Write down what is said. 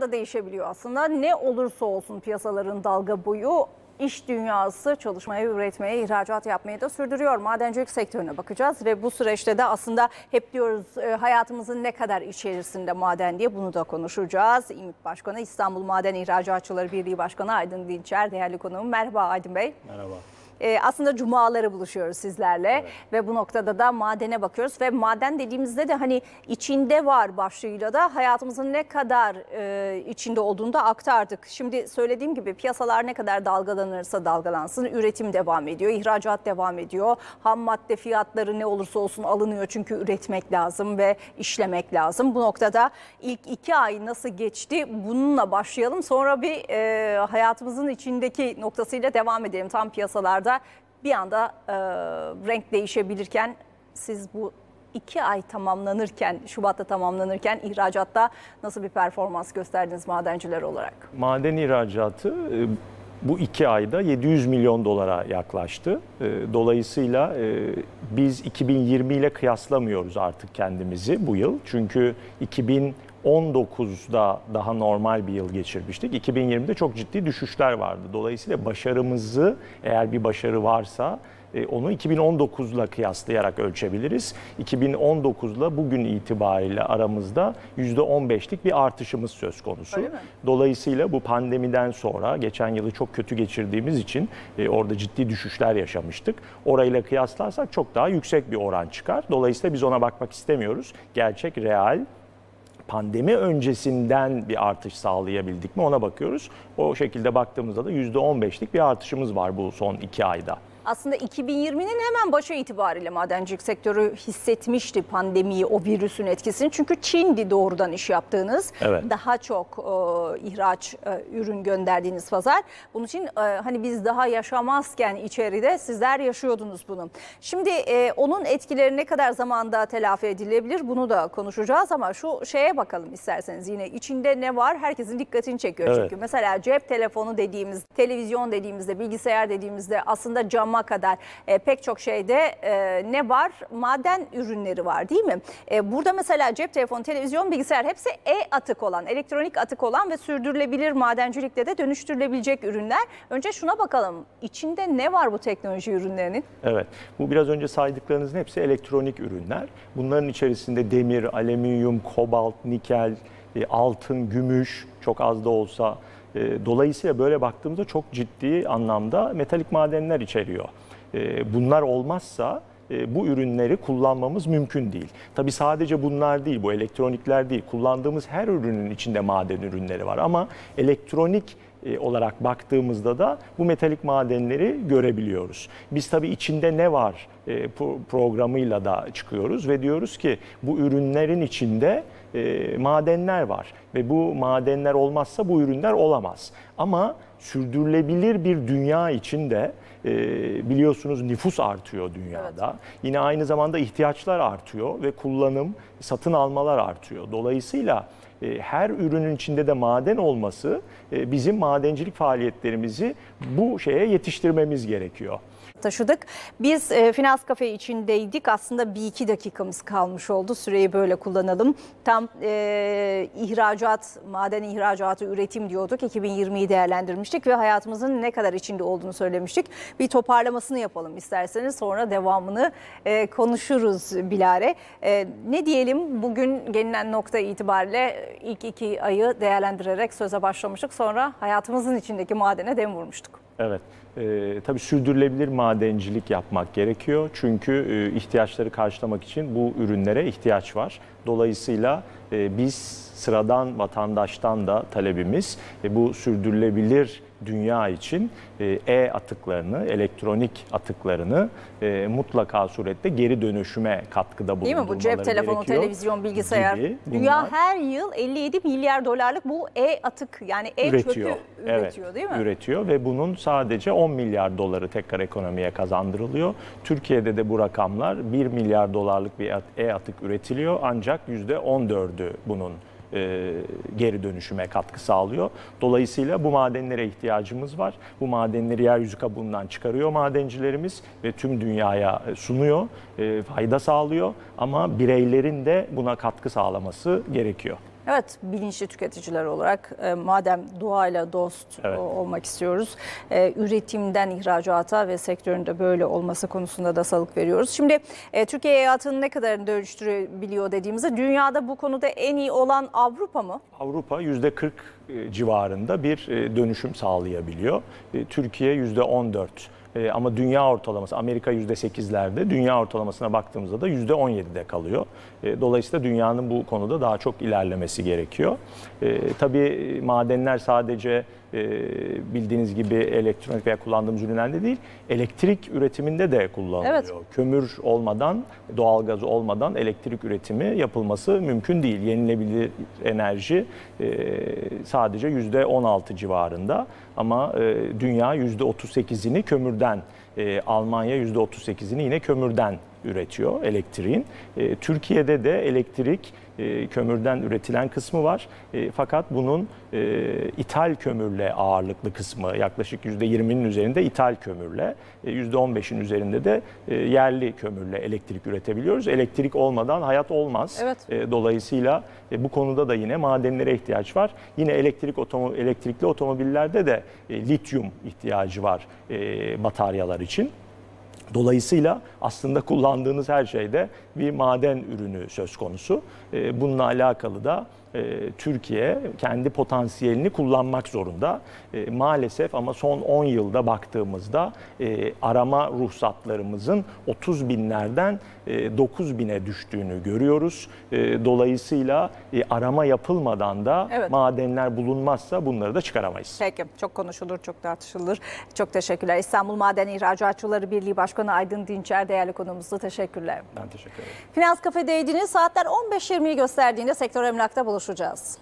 da değişebiliyor aslında. Ne olursa olsun piyasaların dalga boyu iş dünyası çalışmaya, üretmeye, ihracat yapmaya da sürdürüyor. Madencilik sektörüne bakacağız ve bu süreçte de aslında hep diyoruz e, hayatımızın ne kadar içerisinde maden diye bunu da konuşacağız. İMİT Başkanı İstanbul Maden İhracatçıları Birliği Başkanı Aydın Dinçer değerli konuğum. Merhaba Aydın Bey. Merhaba. Ee, aslında cumaları buluşuyoruz sizlerle evet. ve bu noktada da madene bakıyoruz ve maden dediğimizde de hani içinde var başlığıyla da hayatımızın ne kadar e, içinde olduğunu da aktardık. Şimdi söylediğim gibi piyasalar ne kadar dalgalanırsa dalgalansın üretim devam ediyor, ihracat devam ediyor. Ham madde fiyatları ne olursa olsun alınıyor çünkü üretmek lazım ve işlemek lazım. Bu noktada ilk iki ay nasıl geçti bununla başlayalım sonra bir e, hayatımızın içindeki noktasıyla devam edelim tam piyasalarda da bir anda e, renk değişebilirken siz bu iki ay tamamlanırken, Şubat'ta tamamlanırken ihracatta nasıl bir performans gösterdiniz madenciler olarak? Maden ihracatı e, bu iki ayda 700 milyon dolara yaklaştı. E, dolayısıyla e, biz 2020 ile kıyaslamıyoruz artık kendimizi bu yıl. Çünkü 2000 19'da daha normal bir yıl geçirmiştik. 2020'de çok ciddi düşüşler vardı. Dolayısıyla başarımızı eğer bir başarı varsa e, onu 2019'la kıyaslayarak ölçebiliriz. 2019'la bugün itibariyle aramızda %15'lik bir artışımız söz konusu. Dolayısıyla bu pandemiden sonra geçen yılı çok kötü geçirdiğimiz için e, orada ciddi düşüşler yaşamıştık. Orayla kıyaslarsak çok daha yüksek bir oran çıkar. Dolayısıyla biz ona bakmak istemiyoruz. Gerçek, real pandemi öncesinden bir artış sağlayabildik mi ona bakıyoruz. O şekilde baktığımızda da %15'lik bir artışımız var bu son iki ayda aslında 2020'nin hemen başı itibariyle madencilik sektörü hissetmişti pandemiyi, o virüsün etkisini. Çünkü Çin'di doğrudan iş yaptığınız. Evet. Daha çok e, ihraç e, ürün gönderdiğiniz pazar. Bunun için e, hani biz daha yaşamazken içeride sizler yaşıyordunuz bunu. Şimdi e, onun etkileri ne kadar zamanda telafi edilebilir bunu da konuşacağız ama şu şeye bakalım isterseniz yine içinde ne var herkesin dikkatini çekiyor evet. çünkü. Mesela cep telefonu dediğimiz, televizyon dediğimizde, bilgisayar dediğimizde aslında cama cama kadar e, pek çok şeyde e, ne var? Maden ürünleri var değil mi? E, burada mesela cep telefonu, televizyon, bilgisayar hepsi e-atık olan, elektronik atık olan ve sürdürülebilir madencilikte de dönüştürülebilecek ürünler. Önce şuna bakalım. İçinde ne var bu teknoloji ürünlerinin? Evet. Bu biraz önce saydıklarınızın hepsi elektronik ürünler. Bunların içerisinde demir, alüminyum, kobalt, nikel, e, altın, gümüş çok az da olsa dolayısıyla böyle baktığımızda çok ciddi anlamda metalik madenler içeriyor. E, bunlar olmazsa e, bu ürünleri kullanmamız mümkün değil. Tabi sadece bunlar değil, bu elektronikler değil. Kullandığımız her ürünün içinde maden ürünleri var ama elektronik olarak baktığımızda da bu metalik madenleri görebiliyoruz. Biz tabii içinde ne var programıyla da çıkıyoruz ve diyoruz ki bu ürünlerin içinde e, madenler var ve bu madenler olmazsa bu ürünler olamaz. Ama sürdürülebilir bir dünya içinde e, biliyorsunuz nüfus artıyor dünyada. Evet. Yine aynı zamanda ihtiyaçlar artıyor ve kullanım, satın almalar artıyor. Dolayısıyla e, her ürünün içinde de maden olması e, bizim madencilik faaliyetlerimizi bu şeye yetiştirmemiz gerekiyor taşıdık. Biz e, Finans Kafe içindeydik. Aslında bir iki dakikamız kalmış oldu. Süreyi böyle kullanalım. Tam e, ihracat, maden ihracatı, üretim diyorduk. 2020'yi değerlendirmiştik ve hayatımızın ne kadar içinde olduğunu söylemiştik. Bir toparlamasını yapalım isterseniz. Sonra devamını e, konuşuruz Bilare. E, ne diyelim bugün gelinen nokta itibariyle ilk iki ayı değerlendirerek söze başlamıştık. Sonra hayatımızın içindeki madene dem vurmuştuk. Evet. E, tabii sürdürülebilir madencilik yapmak gerekiyor. Çünkü e, ihtiyaçları karşılamak için bu ürünlere ihtiyaç var. Dolayısıyla e, biz sıradan vatandaştan da talebimiz e, bu sürdürülebilir dünya için e, e-atıklarını, elektronik atıklarını e, mutlaka surette geri dönüşüme katkıda bulundurmaları Değil mi bu cep telefonu, gerekiyor. televizyon, bilgisayar? Gibi Dünya her yıl 57 milyar dolarlık bu e-atık yani e-çöpü üretiyor evet, değil mi? Üretiyor ve bunun sadece 10 milyar doları tekrar ekonomiye kazandırılıyor. Türkiye'de de bu rakamlar 1 milyar dolarlık bir e-atık üretiliyor ancak %14'ü bunun e, geri dönüşüme katkı sağlıyor. Dolayısıyla bu madenlere ihtiyacımız var. Bu madenleri yeryüzü kabuğundan çıkarıyor madencilerimiz ve tüm dünyaya sunuyor, e, fayda sağlıyor ama bireylerin de buna katkı sağlaması gerekiyor. Evet, bilinçli tüketiciler olarak e, madem doğayla dost Evet. olmak istiyoruz, e, üretimden ihracata ve sektöründe böyle olması konusunda da salık veriyoruz. Şimdi e, Türkiye hayatının ne kadarını dönüştürebiliyor dediğimizde dünyada bu konuda en iyi olan Avrupa mı? Avrupa %40 e, civarında bir e, dönüşüm sağlayabiliyor. E, Türkiye %14 E, ama dünya ortalaması Amerika %8'lerde, dünya ortalamasına baktığımızda da %17'de kalıyor. E, Dolayısıyla dünyanın bu konuda daha çok ilerlemesi gerekiyor. E, Tabii madenler sadece bildiğiniz gibi elektronik veya kullandığımız ürünlerde değil, elektrik üretiminde de kullanılıyor. Evet. Kömür olmadan, doğalgaz olmadan elektrik üretimi yapılması mümkün değil. Yenilebilir enerji e, sadece %16 civarında ama e, dünya %38'ini kömürden, e, Almanya %38'ini yine kömürden üretiyor elektriğin. Türkiye'de de elektrik e, kömürden üretilen kısmı var. E, fakat bunun e, ithal kömürle ağırlıklı kısmı yaklaşık %20'nin üzerinde ithal kömürle, e, %15'in üzerinde de e, yerli kömürle elektrik üretebiliyoruz. Elektrik olmadan hayat olmaz. Evet. E, dolayısıyla e, bu konuda da yine madenlere ihtiyaç var. Yine elektrik otomo elektrikli otomobillerde de e, lityum ihtiyacı var e, bataryalar için. Dolayısıyla aslında kullandığınız her şeyde bir maden ürünü söz konusu. E, Bununla alakalı da e, Türkiye kendi potansiyelini kullanmak zorunda. E, Maalesef ama son 10 yılda baktığımızda arama ruhsatlarımızın 30 binlerden 9 bine düştüğünü görüyoruz. Dolayısıyla arama yapılmadan da Evet. madenler bulunmazsa bunları da çıkaramayız. Peki, çok konuşulur, çok tartışılır. Çok teşekkürler. İstanbul Maden İhracatçıları Birliği Başkanı Aydın Dinçer değerli konuğumuzdu. Teşekkürler. Ben teşekkür ederim. Finans Kafe'deydiniz. Saatler 15.20'yi gösterdiğinde sektör emlakta buluşacağız.